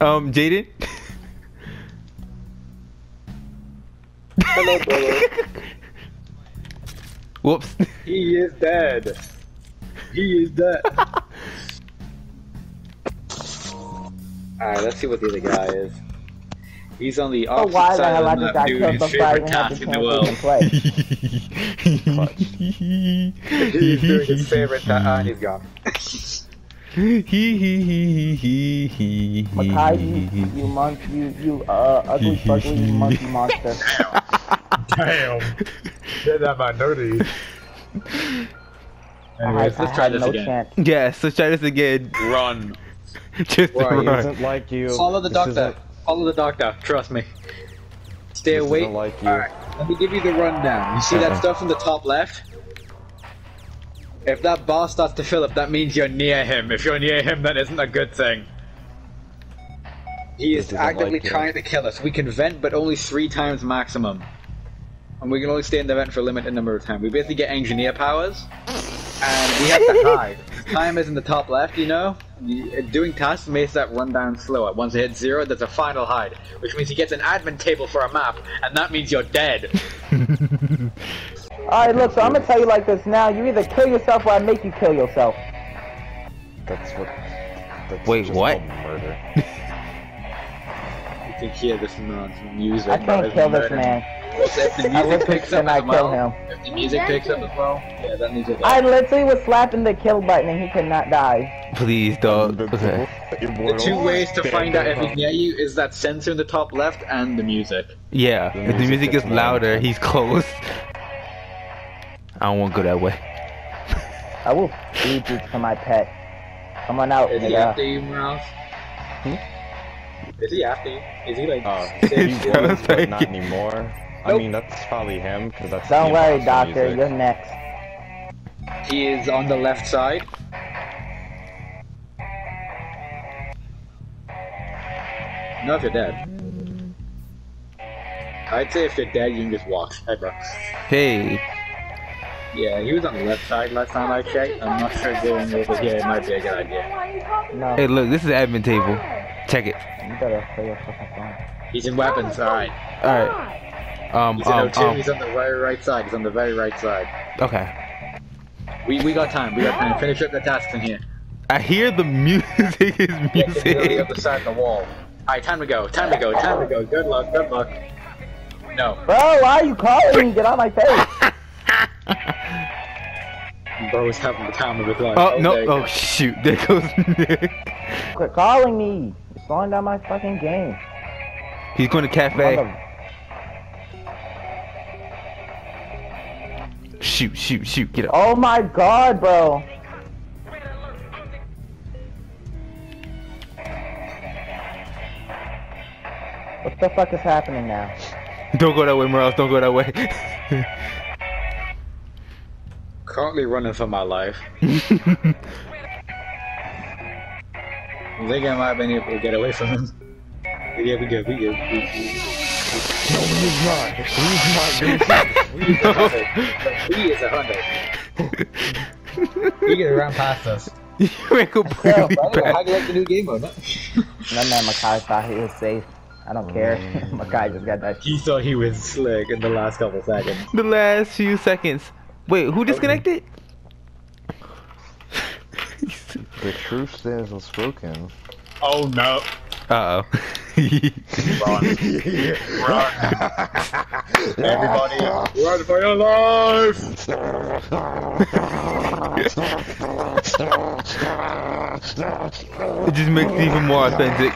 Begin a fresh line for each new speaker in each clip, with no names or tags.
Um, Jaden.
Hello, brother.
Whoops.
He is dead. He is dead. Alright, let's see what the other guy is. He's on the
Oh,
opposite
why the hell I
of the
just
map doing his favorite task in the world. He's doing his favorite task. Ah, and he's gone.
Makai, you, you monk, you, you, uh, ugly, fugly monkey monster.
Damn. Get that minority. Anyways,
I,
let's
I
try this
no
again.
chance.
yes, let's try this again.
Run.
Just
Why,
run.
Doesn't like you.
Follow the
This
doctor.
isn't-
Follow the doctor. Trust me. Stay
This
away.
isn't like you.
Alright, let me give you the rundown. You see that stuff in the top left? If that bar starts to fill up, that means you're near him. If you're near him, that isn't a good thing. He is actively
like
trying to kill us. We can vent, but only three times maximum. And we can only stay in the vent for a limited number of times. We basically get engineer powers, and we have to hide. Time is in the top left, you know? Doing tasks makes that run down slower. Once it hits zero, there's a final hide, which means he gets an admin table for a map, and that means you're dead.
Alright, look, so I'm gonna tell you like this now. You either kill yourself or I make you kill yourself.
That's what. That's
Wait,
just
what?
called Murder.
You can hear this nonsense music.
I can't kill this man.
If the music picks up
cannot
as well,
kill him.
if the music picks up as well, yeah, that means you're.
I literally was slapping the kill button and he could not die.
Please, dog. Okay.
The two ways to find out if he's near you is that sensor in the top left and the music.
Yeah,
The
if the
music
music is louder, he's close. I don't want to go that way.
I will feed you to my pet. Come on out,
Is he after you, Miralis? Is he after you? Is he like?
Uh,
saying
he
Sounds
was, but not
it.
anymore. I mean, that's probably him, because that's
Don't
the
worry, doctor.
music.
You're next.
he is on the left side. No, if you're dead. I'd say if you're dead, you can just walk. Hey, bro.
Hey,
Yeah, he was on the left side last time I checked. I'm not sure going over here It might be a good idea.
No,
hey, look, this is the admin table. Check it.
you better play your fucking phone.
He's in weapons, alright.
All right. Um,
He's in
um,
O2,
um.
he's on the very right side. He's on the very right side.
Okay.
We, we got time, we got time. Finish up the tasks in here.
I hear the music is
Yeah, on the other side of the wall. Alright, time to go, time to go, time to go. Good luck, good luck. No.
Bro, why are you calling me? Get out of my face.
Bro's having the time of his life.
Oh no!
Okay.
Oh shoot! There goes Nick.
Quit calling me. You're slowing down my fucking game.
He's going to cafe.
Mother-
Shoot! Shoot! Shoot! Get up!
Oh my god, bro. What the fuck is happening now?
Don't go that way, Miralis. Don't go that way.
Currently running for my life. I think I might have been able to get away from him. Yeah, we good, we good. We, we,
No, he's not. He's not. He's
we is a hundred. We is a hundred. He get around past us.
you ain't completely
By the way, how
back.
do you like the new game mode?
No man, Makai thought he was safe. I don't care. Oh, Makai just got that
He thought he was slick in the last couple seconds.
The last few seconds. Wait, who disconnected?
The truth stands unspoken.
Oh no.
Uh oh.
Run. Run. Everybody, run for your life!
it just makes it even more authentic.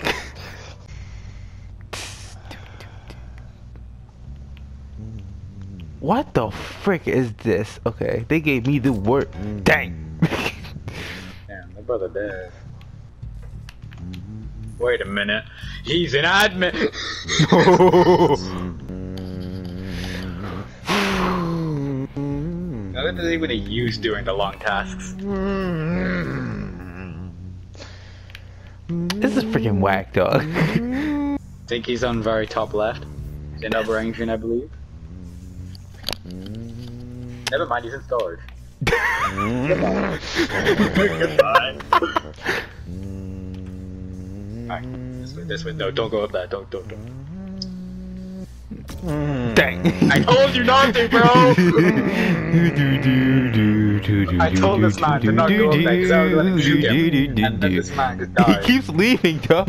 What the frick is this? Okay, they gave me the word. Mm-hmm. Dang.
Damn, my brother dead. Mm-hmm. Wait a minute. He's an admin. now, that is even use during the long tasks.
this is freaking whack, dog.
think he's on very top left. In upper engine, I believe. Never mind, he's in storage. Goodbye. Alright, this way, this way. No, don't go up there. Don't, don't, don't.
Dang.
I told you not to, bro! I told this man to not go up there because I was going to shoot him. And then this man just
He keeps leaving, yo.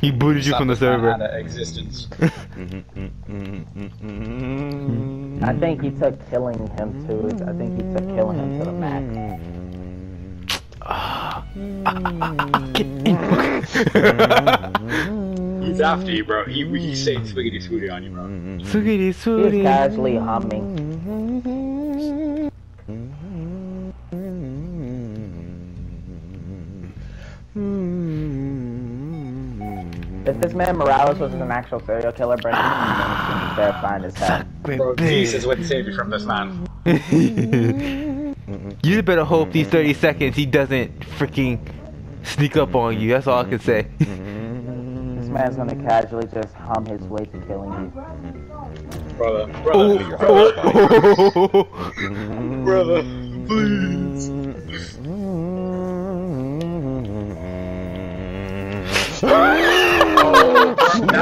He booted you from the
Stop this man
server.
Out of existence.
I think he took killing him to. I think he took killing him to the max.
He's after you, bro. He, he's saying swiggity swooty on you, bro.
Sugity
He was
sooty.
casually humming. Hmm. If this man Miralis was an actual serial killer, Brendan, he's terrifying as hell.
Bro, Jesus would save you from this man.
You better hope these 30 seconds he doesn't freaking sneak up on you. That's all I can say.
This man's gonna casually just hum his way to killing you.
Brother,
oh,
brother, brother,
oh, oh,
brother, please.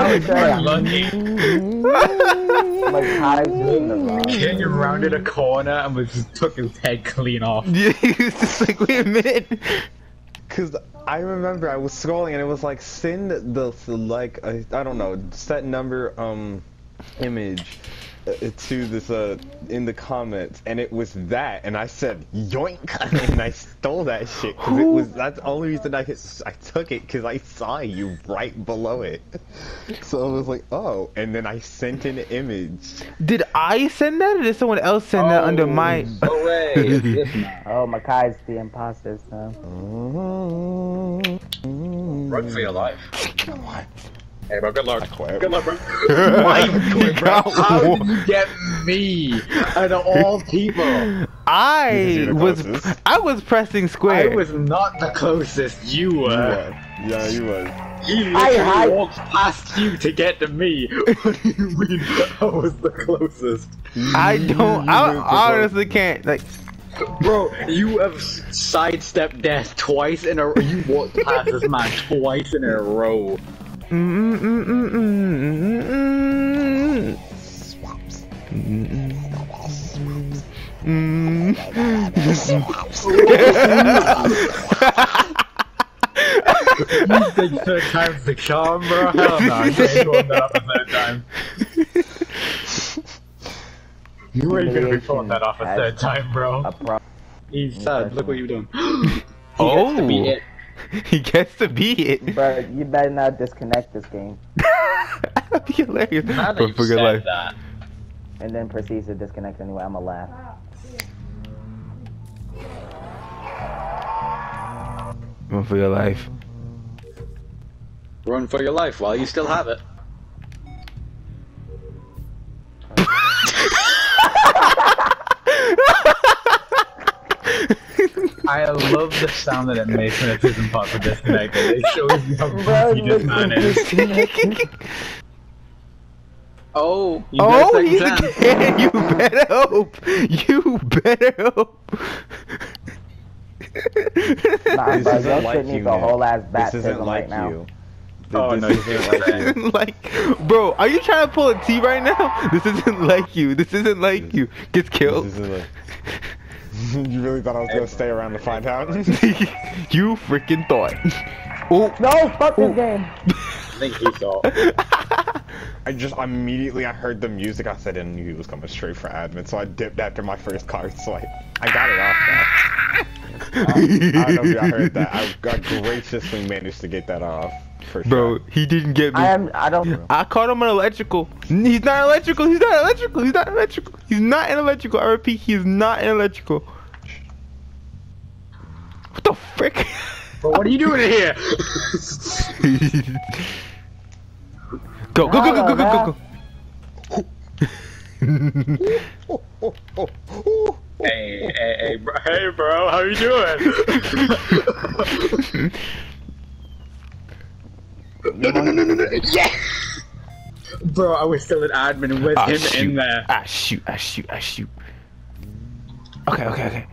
Now it's
Yeah.
lucky.
Like hives in the wrong.
King rounded a corner and was took his head clean off.
Yeah, he was just like, wait a minute.
Cause I remember I was scrolling and it was like send the, the like uh, I don't know set number um image to this uh in the comments and it was that and I said yoink and I stole that shit because it was that's the only reason I could, I took it because I saw you right below it so I was like oh and then I sent an image
Did I send that or did someone else send that under my.
No way. It's this man.
Oh, Makai's the imposter, so.
Run for your life. Hey, bro, good luck.
quit.
Good luck, bro. Why quit, bro? How did you get me out of all people?
I was
closest.
I was pressing square.
I was not the closest. You
You
were.
yeah you were.
He
I-
literally
I-
walked past you to get to me. What do you mean I was the closest?
I don't.
You
I
moved the
honestly can't. Like,
Bro, you have sidestepped death twice in a row. You walked past this man twice in a row. You think third time's the charm, bro? Hell no, you ain't going that up a third time. You ain't gonna be pulling that off a third time, bro.
A pro.
He's sad. Look what you've done.
Oh.
To be it.
he gets to be it.
Bro, you better not disconnect this game.
That'd be hilarious.
Now that
For,
you
for good
said
life.
that,
And then proceeds to disconnect anyway. I'ma laugh.
Run for your life.
run for your life while you still have it. I love the sound that it makes when it isn't part of disconnected. It shows you how
Bro,
goofy this man is. Oh, you
oh, he's
second
a kid. You better hope. You better hope.
Nah,
This
bro,
isn't like you,
needs a
man.
wole ass
this isn't like
right now.
you
Oh,
this
no,
isn't
you
like
like, bro, are you trying to pull a T right now? This isn't like you. This isn't like you. Gets killed.
This isn't like you really thought I was gonna stay around to find out?
you freaking thought. Oh,
No, fuck this oh. game.
I think he saw.
I just immediately I heard the music. I said I knew he was coming straight for admin, so I dipped after my first card. So I, I got it off. Now. Um, I don't know if y'all heard that. I, I graciously managed to get that off.
Bro,
sure.
he didn't get me.
I am. I don't.
I caught him on electrical. He's not electrical. He's not electrical. He's not electrical. He's not an electrical. I repeat, he is not an electrical. What the frick?
But what are you doing in here?
go, go, go, go, go, go, go, go.
hey, hey, hey, bro, hey, bro, how you doing? no, no, no, no, no, yeah. Bro, I was still an admin with
Ah,
him
shoot.
in there.
Ah, shoot, ah, shoot, ah, shoot. Okay, okay, okay.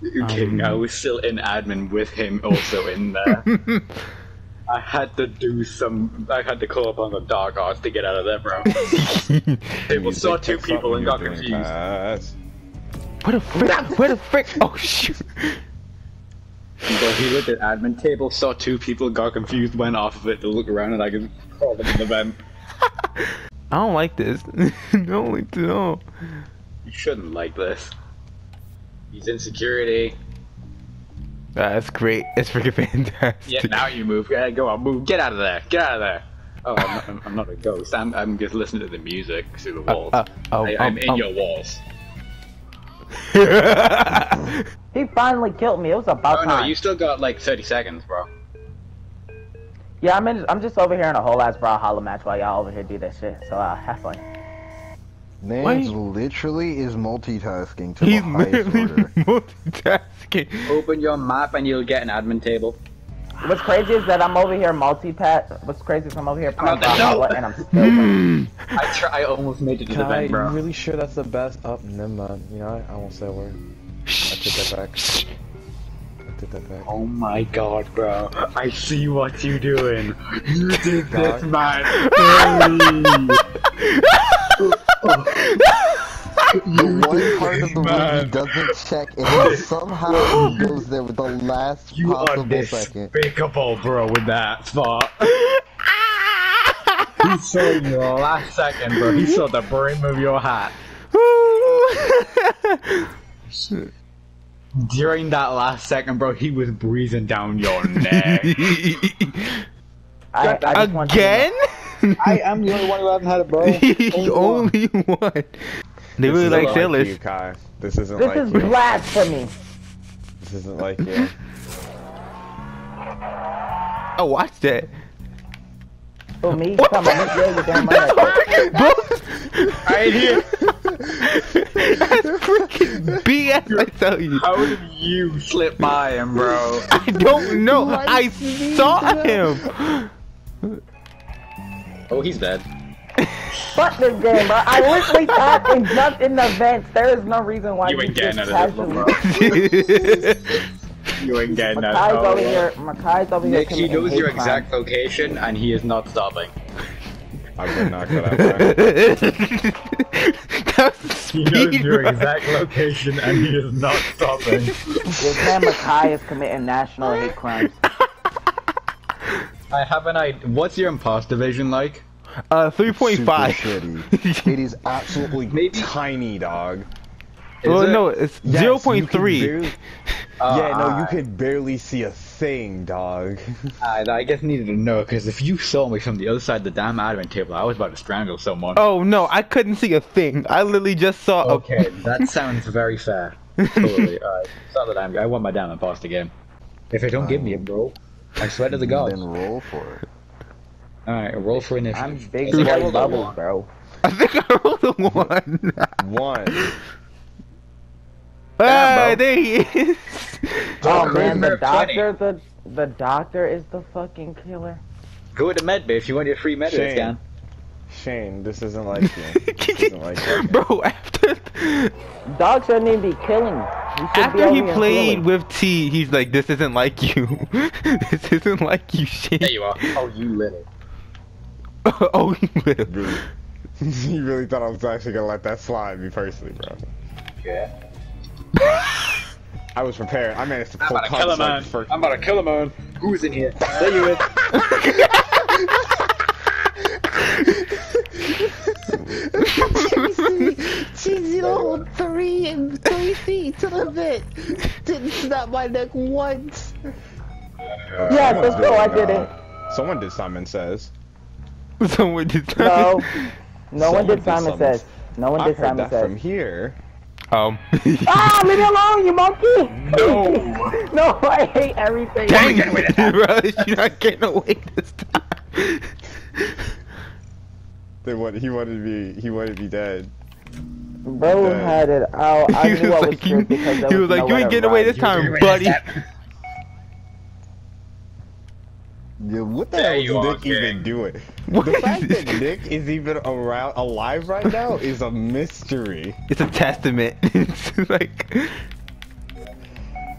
You kidding? I was still in admin with him also in there. I had to do some. I had to call upon the dark arts to get out of there, bro. People saw two people and got
you're
confused.
Fast.
Where the frick? Where the frick? Oh shoot!
But he looked at admin table, saw two people, got confused, went off of it to look around, and I could call them in the vent.
I don't like this. I don't like this at.
You shouldn't like this. He's in security.
That's great. It's freaking fantastic.
Yeah, now you move. Yeah, go on, move. Get out of there. Get out of there. Oh, I'm not, I'm- I'm not a ghost. I'm, I'm just listening to the music through the walls.
uh, oh,
I, I'm
um,
in
um.
your walls.
He finally killed me. It was about
Oh
time.
no, you still got like 30 seconds, bro.
Yeah, I'm in, I'm just over here in a whole ass Brawlhalla match while y'all over here do that shit. So uh, have fun.
Nance
Wait.
literally is multitasking to
He's
the highest
literally
order.
multitasking.
Open your map and you'll get an admin table.
What's crazy is that I'm over here multi-pat. What's crazy is I'm over here playing
I'm out
Brawlhalla
the-
and I'm still. Hmm.
I try. I almost made it to the
Kai,
vent,
you
bro.
really sure that's the best? Oh, never mind. You know, what? I won't say a word. I took that back. I take that back.
Oh my god, bro. I see what you're doing. You did this,
Dog.
man. Oh.
The one part of the room he doesn't check, and he somehow he goes there with the last
You are
possible second.
despicable, bro, with that spot. he saw your last second, bro. He saw the brim of your hat. During that last second, bro, he was breathing down your neck.
I, I just want you to know-
Again?
I am the only one who hasn't had it, bro.
the only one. They
This
really
isn't
like
you. Kai. This isn't
This
like
is
you.
blasphemy.
This isn't like you.
Oh, watch that.
For me, come on, let's get the damn money.
I ain't here.
That's freaking BS, I tell you.
How did you slip by him, bro?
I don't know. I saw him.
Oh, he's dead.
Fuck this game, bro. I literally tapped and jumped in the vents. There is no reason why
You ain't getting out of this one, bro. You ain't getting that.
Makai's over here. Makai's over here
Nick, he knows your
crimes.
exact location, and he is not stopping.
I would not go that way.
He knows your
run.
exact location, and he is not stopping.
This man Makai is committing national hate crimes.
I have an idea. What's your imposter vision like?
Uh, three point
Super
five.
shitty. It is absolutely
Maybe.
Tiny dog.
Is
Well,
it?
no, it's
Yes,
zero
you
point
can
three.
barely-
Uh,
yeah, no, you could barely see a thing, dog.
I, I guess needed to know because if you saw me from the other side of the damn admin table, I was about to strangle someone.
Oh no, I couldn't see a thing. I literally just saw a.
Okay, that sounds very fair. Totally. Alright, saw that I'm. I want my damn imposter game. If they don't give me it, bro, I swear to the gods.
Then roll for it.
Alright, roll for initiative.
I'm big
I think I a
bubbles,
one.
bro.
I think I rolled a one.
One.
Ah,
bro.
there he is.
Oh
Charisma
man, the doctor, the the doctor is the fucking killer.
Go to medbay if you want your free medbay
Shane.
scan.
Shane, this isn't like you. This isn't like you.
Bro, after
Dog shouldn't even be killing. He
after he played with T, he's like, "This isn't like you. this isn't like you, shit."
There you are. Oh, you little.
oh, he will.
Really? you really thought I was actually gonna let that slide me personally, bro.
Yeah.
I was prepared. I managed to
I'm
pull
about to kill a
punch like the first.
I'm about to kill a man. Who's in here? There you is.
She's hold three and three feet to the bit. Didn't snap my neck once.
Yeah, let's go, I did
uh, Someone did Simon Says.
Someone just
No, no one did
did
Simon
Simon
Says. No one
I've
did
heard
Simon
that from here.
Um.
Ah, leave me alone, you monkey!
No.
no, I hate everything.
Dang it, bro! You're not getting away this time.
They want, he wanted to be. He wanted to be dead.
Bro had it out. I
he
knew I
was
was
like, you,
screwed because there
he was like, you ain't
to
getting away this time, buddy.
Yeah, what the
There
hell
you
is
are,
Nick even
King.
doing?
What
The fact that? Nick is even around, alive right now, is a mystery.
It's a testament. it's like,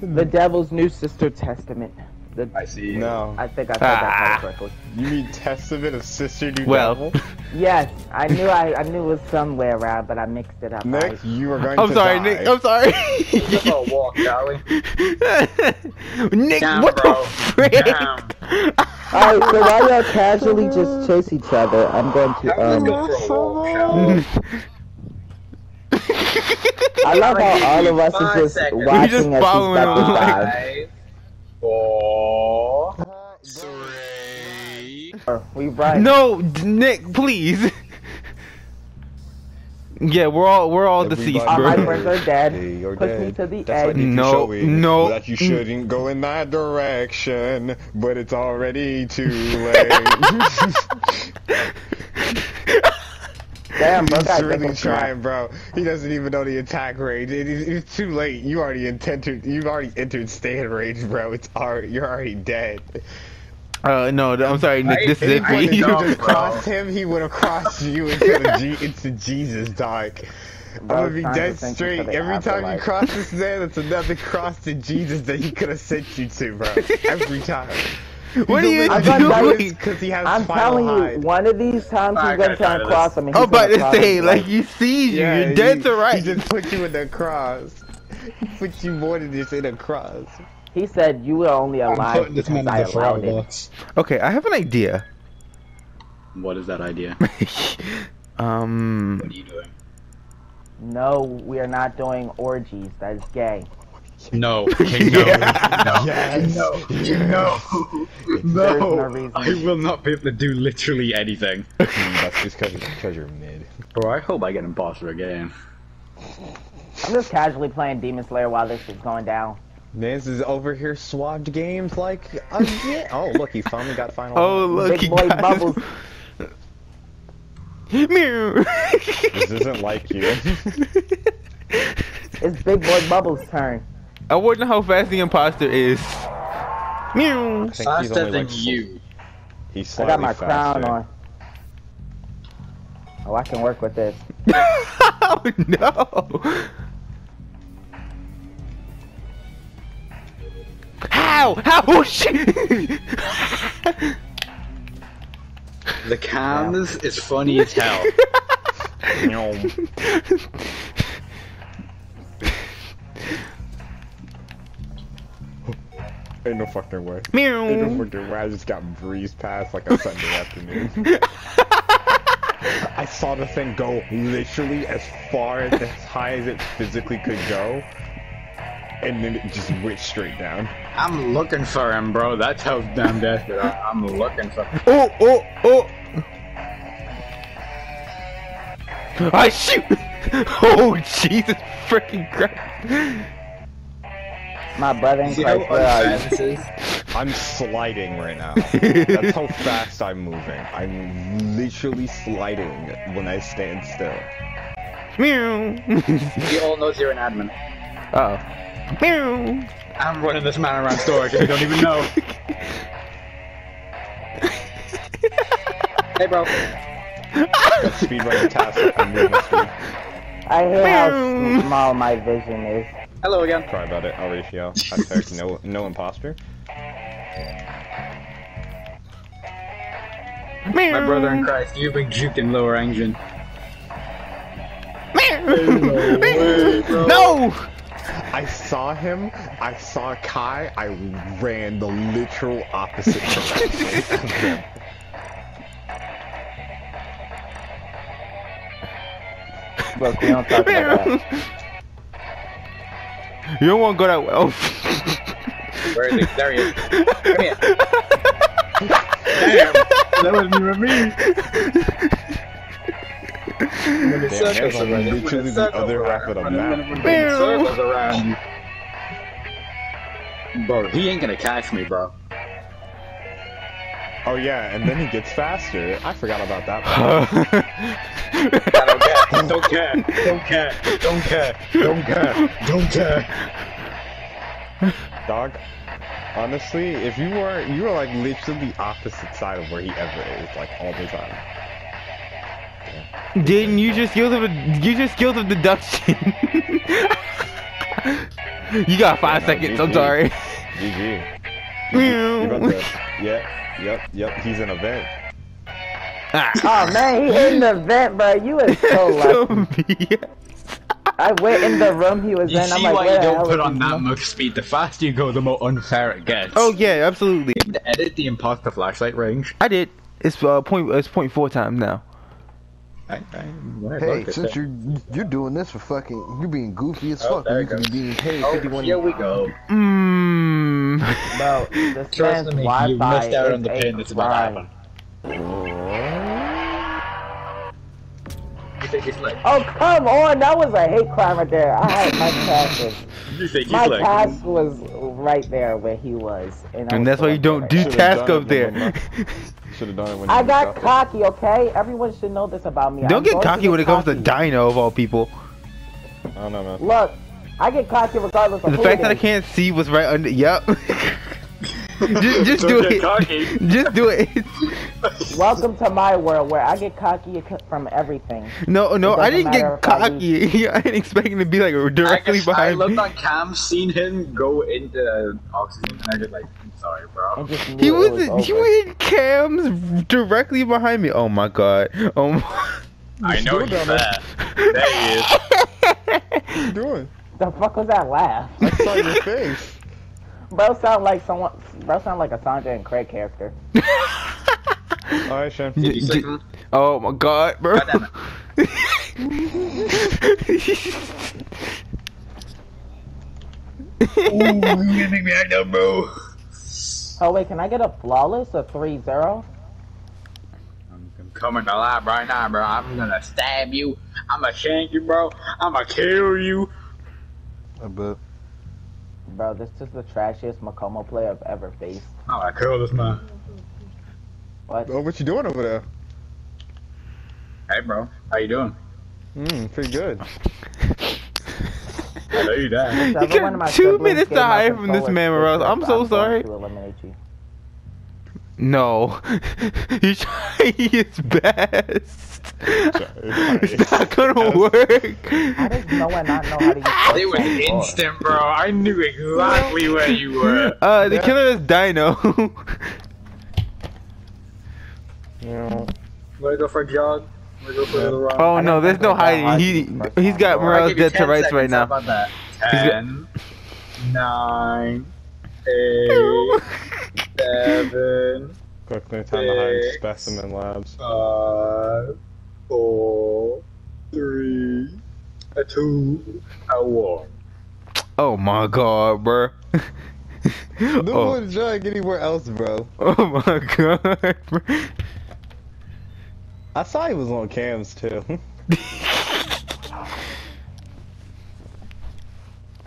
The Devil's New Sister Testament. The,
I see.
No.
I think I said that
Ah.
part correctly.
You mean Testament of Sister Do
Well,
Devil?
Yes, I knew I, I knew it was somewhere around, but I mixed it up.
Nick,
I-
you are going
I'm
to
sorry,
die.
Nick. I'm sorry.
Oh, walk, Charlie.
Nick,
Down,
what
bro.
the frick?
Down.
Alright, so while y'all casually just chase each other, I'm going to, um,
go for a walk, Charlie.
I love how all of us
Five
is just
seconds.
We just
watching as
following
he's
him,
about to
like-
die.
Five,
We right.
no, Nick, please. Yeah, we're all we're all deceased,
All my
bro.
friends are dead.
Hey, you're
Push
dead.
me to the
That's
edge.
Nick
No,
showing,
no.
That you mm. shouldn't go in that direction, but it's already too late.
Damn, bro,
He's really trying, bro. He doesn't even know the attack range. It, it, it's too late. You already entered. You've already entered stand range, bro. It's already. You're already dead.
Uh, no, I'm sorry, Nick. This is it for
If you
you.
just
bro.
crossed him, he would have crossed you into the G, into Jesus, dog. I'm gonna be dead straight.
for the
Every time you cross this man, it's another cross to Jesus that he could have sent you to, bro. Every time.
What are you
I'm
doing?
Because he has
I'm
final
telling you,
hide.
one of these times
I
he's gonna
gotta
try
try
and cross him.
I'm
he's
about
gonna
say,
his
like,
leg.
you see you,
Yeah,
you're dead
he,
to right.
He just put you in the cross. He put you more than just in a cross.
He said you were only
I'm
alive
putting this
because
man
I
in the forever
allowed it.
box.
Okay, I have an idea.
What is that idea?
um,
What are you doing?
No, we are not doing orgies. That is gay.
No. Okay, no. No.
Yes.
No. No.
There is no
No.
reason.
I will not be able to do literally anything.
That's just because you're mid.
Bro, I hope I get imposter again.
I'm just casually playing Demon Slayer while this is going down.
Nance is over here swabbed games like again. oh, look, he finally got final.
oh
hide.
look,
Big
he
boy
got
Bubbles.
Meow.
This isn't like you.
It's Big Boy Bubbles' turn.
I wonder how fast the imposter is. Meow.
I think he's
Faster
only
than
like
you.
He's
I got my
faster.
crown on. Oh, I can work with this.
oh no. How? How? Oh shit!
The cams is funny as hell.
Ain't no fucking way. Ain't no fucking way. I just got breezed past like a Sunday afternoon. I saw the thing go literally as far as as high as it physically could go, and then it just went straight down.
I'm looking for him, bro. That's how damn desperate I- I'm looking for him.
Oh, oh, oh. I shoot. Oh, Jesus freaking Christ.
My brother in Christ, where are you?
unfair this is?
I'm sliding right now. That's how fast I'm moving. I'm literally sliding when I stand still.
Meow.
He all knows you're an admin.
Uh oh. Meow.
I'm running this man around storage and you don't even know. hey, bro.
Got speedrun task. I'm moving speed.
I hear how small my vision is.
Hello again.
Sorry about it, El Ratio. Hashtag no, no imposter.
Meow.
My brother in Christ, you've been juked in lower engine.
Meow. No.
I saw him, I saw Kai, I ran the literal opposite direction of him.
Look, we don't talk about that.
You don't want to go that way. Oh.
Where is he? There he is. Come here. Damn. That wasn't even me. When the
Damn,
circles
there's
around you,
literally the other
around
half of the map.
when the circles around you. Bro, he ain't gonna catch me, bro.
Oh yeah, and then he gets faster. I forgot about that part.
I don't care. Don't care. Don't care. Don't care. Don't care. Don't care.
Dog, honestly, if you were, you were like literally the opposite side of where he ever is, like all the time.
Didn't you just skills of you just skills of deduction? you got five
no,
seconds. I'm sorry.
GG. You about to, yep, yep, yep. He's in a vent.
Ah.
Oh man, he in the vent, bro. You is so lucky. I went in the room he was
You
in. I'm
see
like,
why you don't put on that much speed. The faster you go, the more unfair it gets.
oh yeah, absolutely.
To edit the imposter flashlight range.
I did. It's uh, point. It's point four times now.
I, I, I
Hey, since you're you're doing this for fucking, you're being goofy as
Oh,
fuck.
there
You
you
could be being paid
Oh,
51.
here we go.
Mmm.
Bro, this
Trust
man's
me, you missed out on the
a
pain that's about to
crime.
happen. You think he's like?
Oh come on, that was a hate crime right there. I had my task.
You think he's
My
like?
task was right there where he was, and,
And
was
that's why you don't do
it.
Task up there.
when Should have done it when
I got
got there.
cocky, okay? Everyone should know this about me.
Don't
I'm
get cocky
get
when it comes to. Dino of all people.
I don't know, man.
Look, I get cocky regardless of
The fact that I can't see what's right under. Yep. just just
Don't
do
get
it.
cocky.
Just do it.
Welcome to my world where I get cocky from everything.
No, no, I didn't get
if I
cocky. I didn't expect him to be like
I,
directly
just, I
behind
looked
me.
on cam, seen him go into oxygen, and I just like, I'm sorry, bro.
Just
He was
was
he was in cams directly behind me. Oh my god. Oh my.
I know
Still
he's
down
there. There he is.
What are you doing?
The fuck was that laugh?
I saw your face.
Bro sound like someone. Bro sound like a Sandra and Craig character.
Alright, Shem.
Did you
J-
see
j-
him?
oh my god, bro.
God Ooh, you gonna make me act up, bro.
Oh wait, can I get a flawless or 3-0?
I'm, I'm coming alive right now, bro. I'm gonna stab you. I'm gonna shank you, bro. I'm gonna kill you.
I bet.
Bro, this is the trashiest Macomo play I've ever faced.
Oh, I'm gonna this man.
What?
Oh, what you doing over there?
Hey, bro. How you doing?
Hmm, pretty good.
I know you there.
So
You
every one of
got two minutes to
my
hide from this man,
to Miralis.
I'm so sorry.
To eliminate you.
No. He's trying his best. It's not gonna work.
How does no one not know how to use
They were
Photoshop?
instant, bro. I knew exactly where you were.
Uh, the killer is Dino.
Yeah.
Wanna go for a jog? Wanna go for a little
oh no, there's no hiding.
hiding
He
first
he's
time,
got
bro.
Miralis
I'll give you
dead to rights right now.
about that?
He's got-
10, 9, 8, 7,
Quickly, time to hide specimen labs.
5, 4, 3, a 2, a 1.
Oh my god, bro.
No
oh.
one drug anywhere else, bro.
oh my god, bro.
I saw he was on cams too.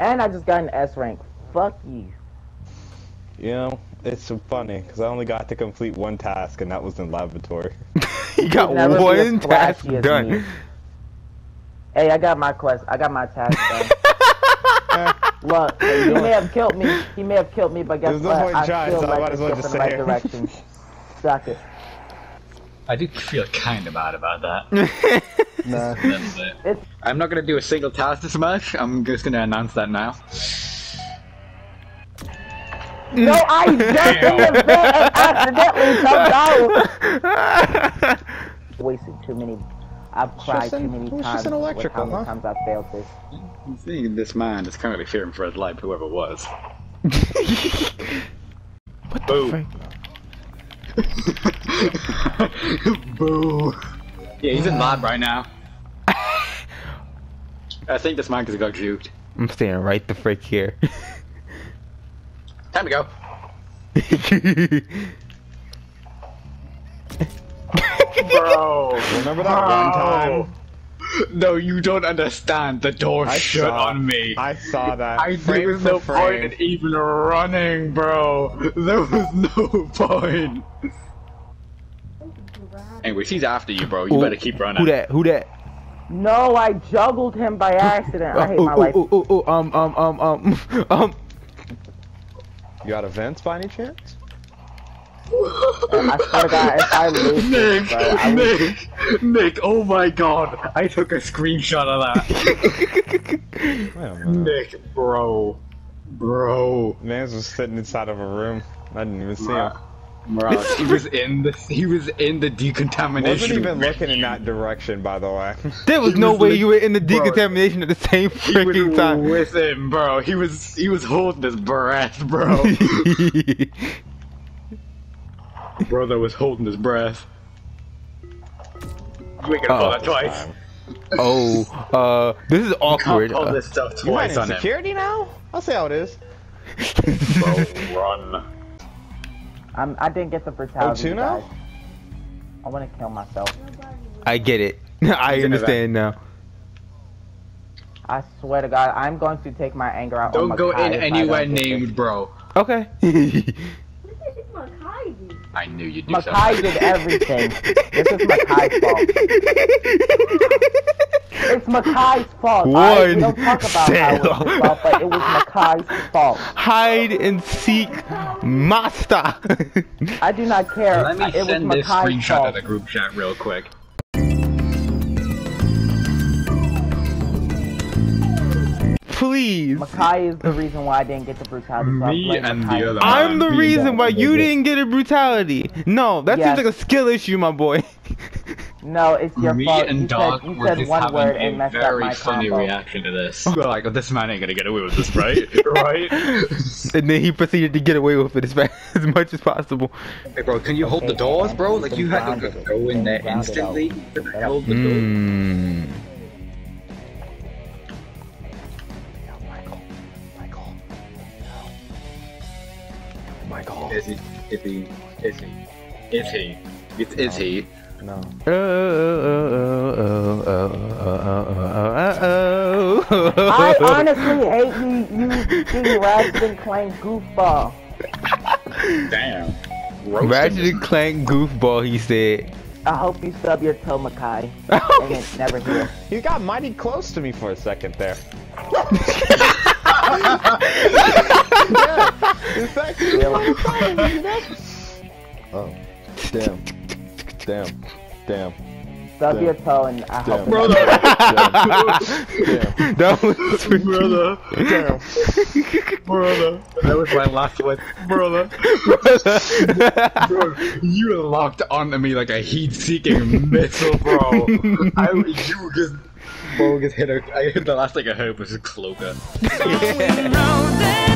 And I just got an S rank. Fuck you.
You know, it's so funny because I only got to complete one task, and that was in laboratory.
you got
Never
one task done.
me. Hey, I got my quest. I got my task done. Look, he may have killed me. He may have killed me, but guess
There's no
what?
point
I
trying,
still
so I
led
might
the
well just
in the right
say it.
direction. Suck it.
I do feel kind of bad about that.
Nah.
A little bit.
It's-
I'm not gonna do a single task this much. I'm just gonna announce that now. Mm.
No, I jumped in the vent and accidentally jumped out. Wasted too many. I've cried
an-
too many
it was
times.
just an electrical,
with how many
huh?
times I failed this.
I'm seeing this man is currently fearing for his life, whoever it was.
what the
Boom.
frick?
Boo. Yeah, he's in lab right now. I think this man has got juked.
I'm staying right the frick here.
Time to go. Bro.
Remember that one time?
No, you don't understand. The door
I
shut
saw-
on me.
I saw that.
I
frame
there was no
frame.
point in even running, bro. There was no point. Anyways, he's after you, bro. You better keep running.
Who that? Who that?
No, I juggled him by accident. I hate
oh,
my
oh,
life.
oh, oh, oh, um, um, um, um, um.
You got events by any chance?
I swear to God, if I lose this,
Nick,
bro, I will
Nick, Nick, oh my god. I took a screenshot of that.
Wait.
Nick, bro. Bro.
Man's was sitting inside of a room. I didn't even see him.
Mirage, he was in the he was in the decontamination.
Wasn't even looking in that direction, by the way.
There was
He
no
was
way
lit-
you were in the
Bro.
decontamination at the same
He was
freaking time.
with him, bro. He was he was holding his breath, bro. Brother was holding his breath. You ain't gonna pull
Oh.
that twice.
oh, uh, this is
Can't
awkward.
pull
Uh,
this stuff twice
in
on him.
security now? I'll see how it is.
Bro, run.
I'm, I didn't get the brutality,
Oh, two now?
I want to kill myself.
I get it. I
He's
understand now.
I swear to God, I'm going to take my anger out on
Don't go
Makai
in anywhere
don't get this.
named bro.
Okay.
I knew you'd do
Makai
something.
did everything. this is Makai's fault. It's Makai's fault. alright? We
One
don't talk about how it was his fault, but it was Makai's fault.
Hide and seek master.
I do not care.
Let me
it was
send this screenshot
fault.
to the group chat real quick.
Please.
Makai is the reason why I didn't get the brutality. so
Me and
Makai.
the other
I'm the reason why you didn't get a brutality. No, that
Yes.
seems like a skill issue, my boy.
No, it's your
Me
fault.
and
you
Dog
said, you
were
said
just
one
having
word
a
and messed up
very
my
funny
combo.
reaction to this. We're like, oh, this man ain't gonna get away with this, right? right?
And then he proceeded to get away with it as, fast, as much as possible.
Hey, bro, can you hold the doors, bro? Like, you had to go in there instantly.
out.
Held the door.
Mm.
Is he? Is he? Is he? Is he? It's is he?
No.
Oh, oh, oh, oh, oh, oh, oh, oh,
I
oh.
honestly hate you, you being Ratchet and Clank goofball.
Damn. Roasted
Ratchet and Clank goofball, he said.
I hope you stub your toe, Makai. and it's never here.
You got mighty close to me for a second there. In fact, you
Really?
Oh, damn, damn, damn,
Stub
Damn.
your toe and I hope
Damn.
it
Brother.
damn,
that was sweet.
Brother.
damn.
Brother. That was my last one. Brother. Bro, you locked onto me like a heat-seeking missile, bro. I, you just, bro, just hit hit the last thing I heard was a cloaker.